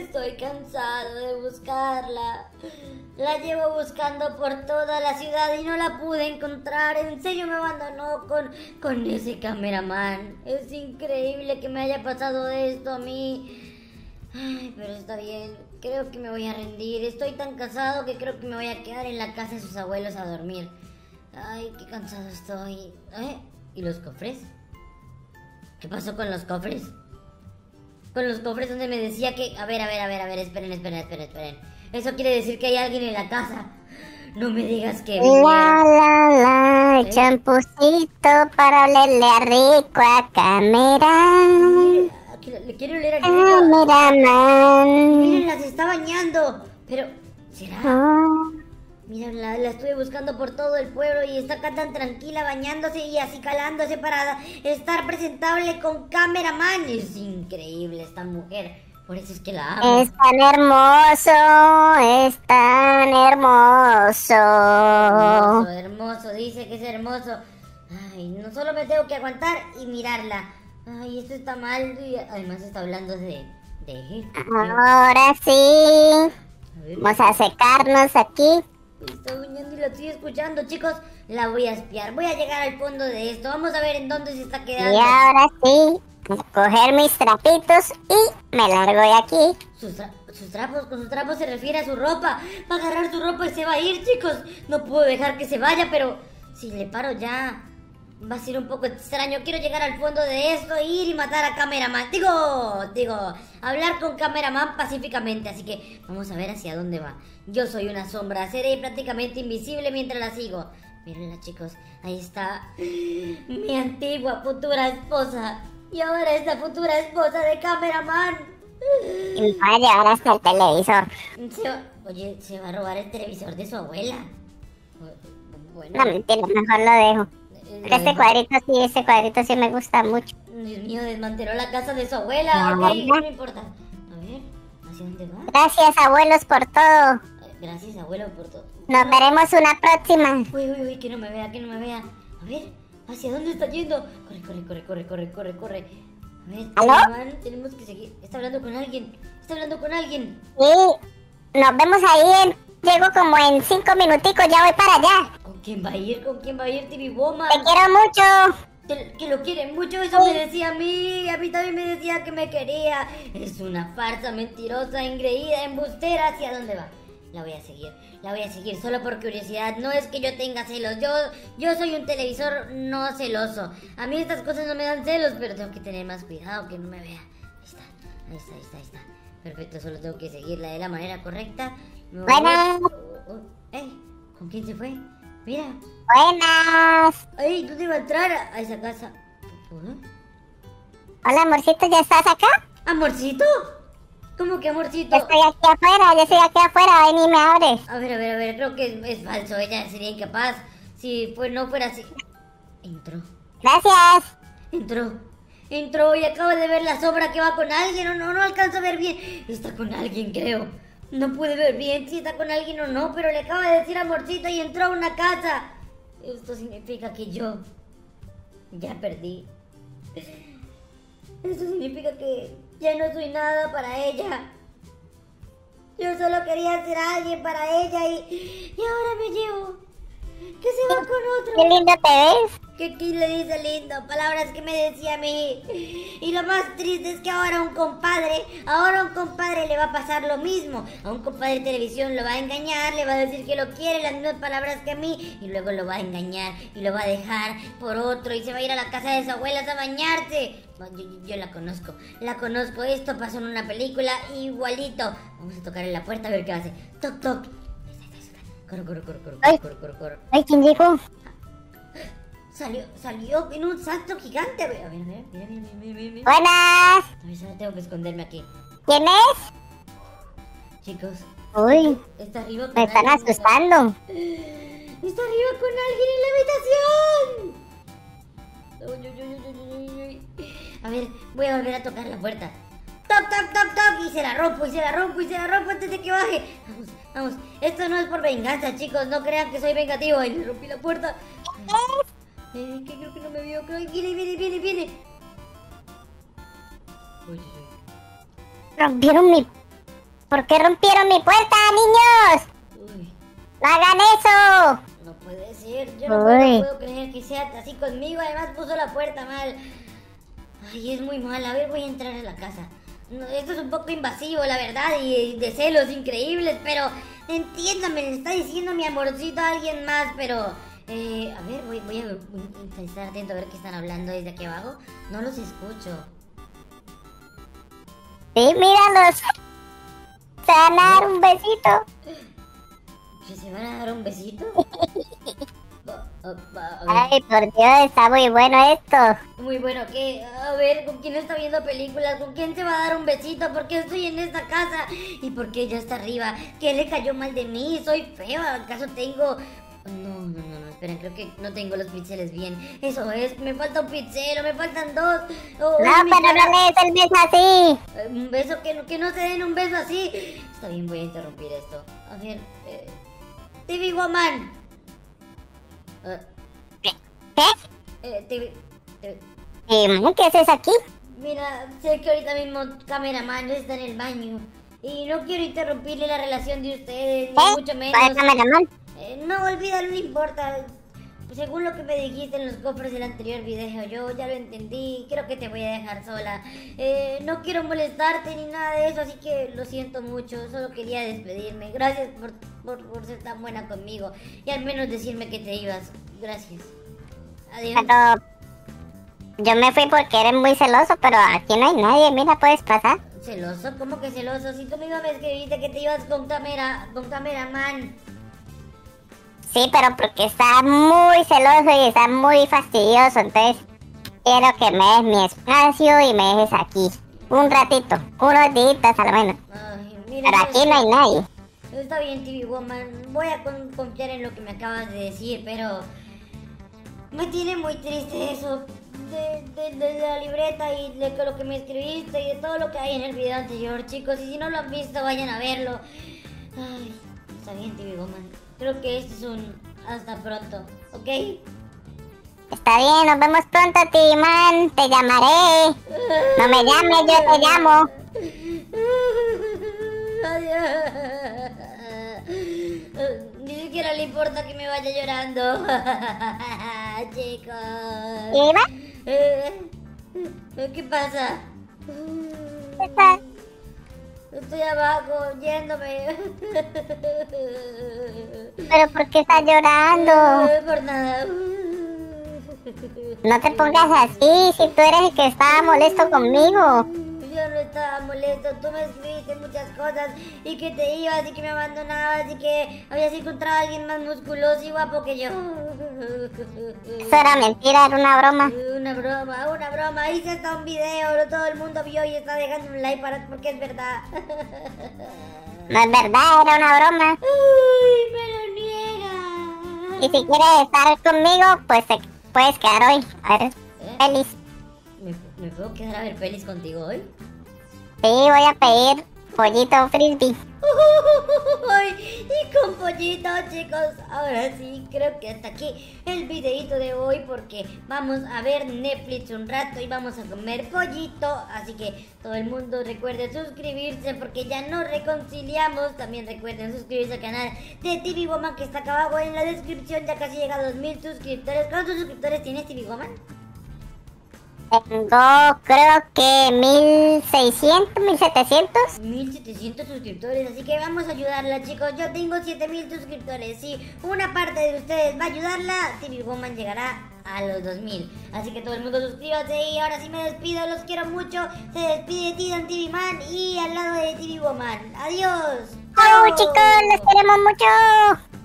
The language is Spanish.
Estoy cansado de buscarla. La llevo buscando por toda la ciudad y no la pude encontrar. En serio me abandonó con, con ese cameraman. Es increíble que me haya pasado esto a mí. Ay, pero está bien. Creo que me voy a rendir. Estoy tan cansado que creo que me voy a quedar en la casa de sus abuelos a dormir. Ay, qué cansado estoy. ¿Eh? ¿Y los cofres? ¿Qué pasó con los cofres? Con los cofres donde me decía que... A ver, a ver, a ver, a ver, esperen, esperen, esperen, esperen. Eso quiere decir que hay alguien en la casa. No me digas que... La, la, la, ¿Eh? champucito para olerle a rico a cámara. Le quiero leer a Miren, Cameraman. la se está bañando. Pero... ¿Será? Oh, Mira, la, la estuve buscando por todo el pueblo y está acá tan tranquila bañándose y así calándose para estar presentable con cameraman. Es increíble esta mujer. Por eso es que la amo. Es tan hermoso, es tan hermoso. Hermoso, hermoso, dice que es hermoso. Ay, no solo me tengo que aguantar y mirarla. Ay, esto está mal. y además está hablando de... de... Ahora sí, vamos a secarnos aquí. Está bañando y la estoy escuchando, chicos. La voy a espiar. Voy a llegar al fondo de esto. Vamos a ver en dónde se está Y quedando. ahora sí, a coger mis trapitos y me largo de aquí. Sus, tra- sus trapos, con sus trapos se refiere a su ropa. Va a agarrar su ropa y se va a ir, chicos. No puedo dejar que se vaya, pero si le paro ya, va a ser un poco extraño. Quiero llegar al fondo de esto, ir y matar a Cameraman. Digo, digo, hablar con Cameraman pacíficamente. Así que vamos a ver hacia dónde va. Yo soy una sombra, seré prácticamente invisible mientras la sigo. Mírenla, chicos, ahí está mi antigua futura esposa. Y ahora es la futura esposa de Cameraman. Y voy a llevar hasta el televisor. Se va- oye, se va a robar el televisor de su abuela. Bu- Bueno, No, mentira, mejor lo dejo. Eh, este cuadrito sí, este cuadrito sí me gusta mucho. Dios mío, desmanteló la casa de su abuela. No, ok, no. no me importa. A ver, ¿hacia dónde va? Gracias, abuelos, por todo. Eh, Gracias, abuelo, por todo. Nos veremos una próxima. Uy, uy, uy, que no me vea, que no me vea. A ver, ¿hacia dónde está yendo? Corre, corre, corre, corre, corre, corre, corre. A ver, ¿Aló? Cameraman, tenemos que seguir. Está hablando con alguien. Está hablando con alguien. Y nos vemos ahí en... Llego como en cinco minuticos, ya voy para allá. ¿Con quién va a ir? ¿Con quién va a ir, TV Woman? Te quiero mucho. Que, lo quiere mucho, eso me decía a mí, a mí también me decía que me quería. Es una farsa mentirosa, engreída, embustera. ¿Hacia dónde va? La voy a seguir, la voy a seguir solo por curiosidad. No es que yo tenga celos, yo, yo soy un televisor no celoso. A mí estas cosas no me dan celos, pero tengo que tener más cuidado que no me vea. Ahí está, ahí está, ahí está, ahí está. Perfecto, solo tengo que seguirla de la manera correcta. Buenas. Oh, oh, ¡Ey! ¿Con quién se fue? Mira, Buenas. ¡Ey! ¿Dónde iba a entrar a esa casa? ¿Eh? Hola, amorcito, ¿ya estás acá? ¿Amorcito? ¿Cómo que amorcito? Yo estoy aquí afuera, yo estoy aquí afuera, ven y me abres. A ver, a ver, a ver, creo que es, es falso. Ella sería incapaz. Si pues, no fuera así. Entró, Gracias. entró, entró y acabo de ver la sombra que va con alguien. No, no, no alcanzo a ver bien. Está con alguien, creo. No pude ver bien si está con alguien o no, pero le acabo de decir amorcito y entró a una casa. Esto significa que yo ya perdí. Esto significa que ya no soy nada para ella. Yo solo quería ser alguien para ella y, y ahora me llevo. Que se va con Qué otro. lindo te ves. Que aquí le dice lindo, palabras que me decía a mí. Y lo más triste es que ahora un compadre, ahora a un compadre le va a pasar lo mismo. A un compadre de televisión lo va a engañar, le va a decir que lo quiere, las mismas palabras que a mí, y luego lo va a engañar y lo va a dejar por otro y se va a ir a la casa de sus abuelas a bañarse. Yo, yo- yo la conozco, la conozco. Esto pasó en una película igualito. Vamos a tocar en la puerta a ver qué hace. Toc, toc. Corre, corre, corre, corre, Ay. corre, corre, corre. Ay, ¿quién llegó? Salió, salió en un salto gigante. A ver, a ver, mira, mira, mira, mira, mira. Buenas. A ver, solo tengo que esconderme aquí. ¿Quién es? Chicos, Uy, está arriba con me están alguien. asustando. Está arriba con alguien en la habitación. Uy, uy, uy. A ver, voy a volver a tocar la puerta. Toc, toc, toc, toc. Y se la rompo, y se la rompo, y se la rompo antes de que baje. Vamos, vamos. Esto no es por venganza, chicos. No crean que soy vengativo. Ay, le rompí la puerta. Eh, que creo que no me vio. Creo que viene, viene, viene, viene. Uy, uy, uy. Rompieron mi ¿Por qué rompieron mi puerta, niños? Uy, ¡No hagan eso! no puede ser. Yo no puedo creer que sea así conmigo. Además puso la puerta mal. Ay, es muy mal. A ver, voy a entrar a la casa. Esto es un poco invasivo, la verdad, y de celos increíbles, pero entiéndame, le está diciendo mi amorcito a alguien más, pero... eh, a ver, voy, voy a voy a estar atento a ver qué están hablando desde aquí abajo. No los escucho. Sí, míralos. Se van a dar un besito. ¿Que se van a dar un besito? Ay, por Dios, está muy bueno esto. Muy bueno, ¿qué? A ver, ¿con quién está viendo películas? ¿Con quién se va a dar un besito? ¿Por qué estoy en esta casa? ¿Y por qué ella está arriba? ¿Qué le cayó mal de mí? ¿Soy fea? ¿Acaso tengo...? No, no, no, no, esperen, creo que no tengo los píxeles bien. Eso es, me falta un pixelo, me faltan dos. Oh, No, pero cara- no le des el beso así. Eh, Un beso que no, que no se den un beso así. Está bien, voy a interrumpir esto. A ver, eh, TV Woman. Eh, ¿Qué? eh, TV- Eh, ¿Qué haces aquí? Mira, sé que ahorita mismo cameraman está en el baño. Y no quiero interrumpirle la relación de ustedes, ni ¿Eh? mucho menos. ¿Cuál es cameraman? Eh, no, olvídalo, no importa. Según lo que me dijiste en los cofres del anterior video, yo ya lo entendí. Creo que te voy a dejar sola. Eh, no quiero molestarte ni nada de eso, así que lo siento mucho. Solo quería despedirme. Gracias por, por, por ser tan buena conmigo. Y al menos decirme que te ibas. Gracias. Adiós. Pero yo me fui porque eres muy celoso, pero aquí no hay nadie. Mira, puedes pasar. ¿Celoso? ¿Cómo que celoso? Si tú misma me escribiste que te ibas con cámara, con cameraman. Sí, pero porque está muy celoso y está muy fastidioso. Entonces quiero que me des mi espacio y me dejes aquí. Un ratito, unos días a lo menos. Ay, mira. Pero aquí no hay nadie. Está bien, TV Woman. Voy a con- confiar en lo que me acabas de decir, pero. Me tiene muy triste eso. De, de- de la libreta y de lo que me escribiste y de todo lo que hay en el video anterior, chicos. Y si no lo han visto, vayan a verlo. Ay, está bien, TV Woman. Creo que esto es un hasta pronto, ¿ok? Está bien, nos vemos pronto, Timán. Te llamaré. No me llames, yo te llamo. Adiós. Ni siquiera le importa que me vaya llorando. Chicos. Eh, ¿Qué pasa? Estoy abajo, yéndome. ¿Pero por qué estás llorando? Eh, Por nada. No te pongas así, si tú eres el que estaba molesto conmigo. Yo no estaba molesto, tú me escribiste muchas cosas y que te ibas y que me abandonabas y que habías encontrado a alguien más musculoso y guapo que yo. Eso era mentira, era una broma. Una broma, una broma. Hice hasta un video, todo el mundo vio y está dejando un like para porque es verdad. No es verdad, era una broma. Uy, me lo niega. Y si quieres estar conmigo, pues te puedes quedar hoy. A ver, feliz. ¿Me, me puedo quedar a ver pelis contigo hoy? Sí, voy a pedir pollito frisbee. Y con pollito, chicos. Ahora sí, creo que hasta aquí el videito de hoy porque vamos a ver Netflix un rato y vamos a comer pollito. Así que todo el mundo recuerde suscribirse porque ya nos reconciliamos. También recuerden suscribirse al canal de TV Woman que está acá abajo en la descripción. Ya casi llega a los mil suscriptores. ¿Cuántos suscriptores tienes TV Woman? Tengo, creo que 1600, 1700. 1700 suscriptores, así que vamos a ayudarla, chicos. Yo tengo 7000 suscriptores. Si una parte de ustedes va a ayudarla, TV Woman llegará a los 2000. Así que todo el mundo suscríbase y ahora sí me despido. Los quiero mucho. Se despide Tidan TV Man y al lado de TV Woman. Adiós. ¡Chao, chicos! ¡Les queremos mucho!